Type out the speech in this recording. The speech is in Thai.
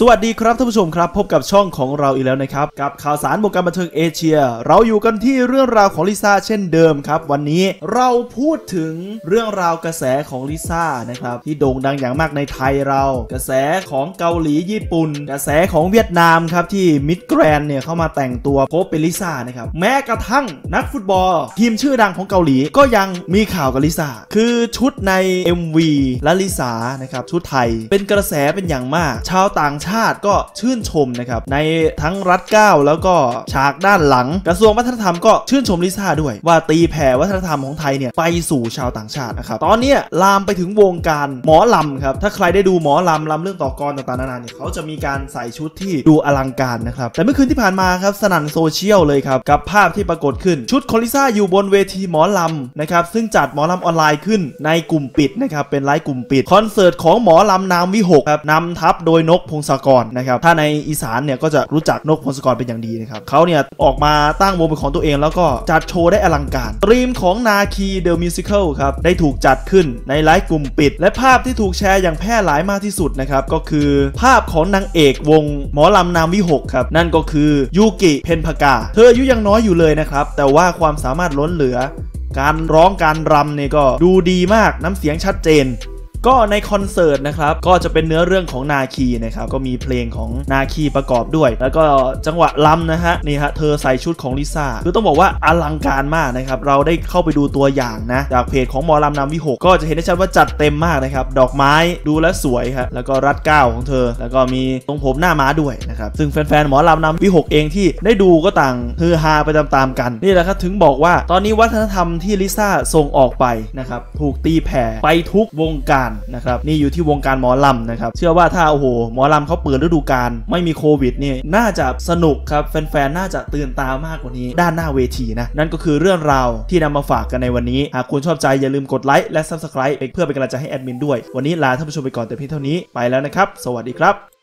สวัสดีครับท่านผู้ชมครับ พบกับช่องของเราอีกแล้วนะครับ กับข่าวสารวงการบันเทิงเอเชีย เราอยู่กันที่เรื่องราวของลิซ่าเช่นเดิมครับ วันนี้เราพูดถึงเรื่องราวกระแสของลิซ่านะครับที่โด่งดังอย่างมากในไทยเรา กระแสของเกาหลีญี่ปุ่น กระแสของเวียดนามครับที่มิดแกรนเนี่ยเข้ามาแต่งตัวโพบเป็นลิซ่านะครับแม้กระทั่งนักฟุตบอล ทีมชื่อดังของเกาหลีก็ยังมีข่าวกับลิซ่าคือชุดใน MV และลิซ่านะครับชุดไทยเป็นกระแสเป็นอย่างมากชาวต่างชชาติก็ชื่นชมนะครับในทั้งรัฐเก้าแล้วก็ฉากด้านหลัง กระทรวงวัฒนธรรมก็ชื่นชมลิซ่าด้วย ว่าตีแผ่วัฒนธรรมของไทยเนี่ยไปสู่ชาวต่างชาตินะครับตอนนี้ลามไปถึงวงการหมอลำครับถ้าใครได้ดูหมอลำลำเรื่องต่อกรต่างๆนานาเนี่ยเขาจะมีการใส่ชุดที่ดูอลังการนะครับแต่เมื่อคืนที่ผ่านมาครับสนั่นโซเชียลเลยครับกับภาพที่ปรากฏขึ้นชุดขอลิซ่าอยู่บนเวทีหมอลำนะครับซึ่งจัดหมอลำออนไลน์ขึ้นในกลุ่มปิดนะครับเป็นไลฟ์กลุ่มปิดคอนเสิร์ตของหมอลำนามวิหกครับนำทัพโดยนกพงศกรนะครับ ถ้าในอีสานเนี่ยก็จะรู้จักนกพงศกรเป็นอย่างดีนะครับเขาเนี่ยออกมาตั้งวงเป็นของตัวเอง แล้วก็จัดโชว์ได้อลังการตรีมของนาคีเดอะมิวสิคลครับ ได้ถูกจัดขึ้นในไลฟ์กลุ่มปิด และภาพที่ถูกแชร์อย่างแพร่หลายมากที่สุดนะครับ ก็คือภาพของนางเอกวงหมอลำนามวิหกครับ นั่นก็คือยูกิเพนพกา เธออายุยังน้อยอยู่เลยนะครับ แต่ว่าความสามารถล้นเหลือ การร้องการรำเนี่ยก็ดูดีมากน้ำเสียงชัดเจน ก็ในคอนเสิร์ตนะครับก็จะเป็นเนื้อเรื่องของนาคีนะครับก็มีเพลงของนาคีประกอบด้วย แล้วก็จังหวะลำนะฮะนี่ฮะเธอใส่ชุดของลิซ่าคือต้องบอกว่าอลังการมากนะครับเราได้เข้าไปดูตัวอย่างนะจากเพจของหมอลำนำวิหกก็จะเห็นได้ชัดว่าจัดเต็มมากนะครับดอกไม้ดูแลสวยฮะแล้วก็รัดเก้าของเธอ แล้วก็มีตรงผมหน้าม้าด้วยนะครับซึ่งแฟนๆหมอลำนำวิหกเองที่ได้ดูก็ต่างฮือฮาไปตามๆกันนี่แหละครับถึงบอกว่าตอนนี้วัฒนธรรมที่ลิซ่าส่งออกไปนะครับถูกตีแผ่ไปทุกวงการนะครับนี่อยู่ที่วงการหมอลำนะครับเชื่อว่าถ้าโอ้โหหมอลำเขาเปิดฤดูกาลไม่มีโควิดนี่น่าจะสนุกครับแฟนๆน่าจะตื่นตามากกว่านี้ ด้านหน้าเวทีนะนั่นก็คือเรื่องราวที่นำมาฝากกันในวันนี้หากคุณชอบใจอย่าลืมกดไลค์และซับสไคร b e เพื่อเป็นกำลังใจให้แอดมินด้วย วันนี้ลาท่านผู้ชมไปก่อนแต่เพียงเท่านี้ไปแล้วนะครับ สวัสดีครับ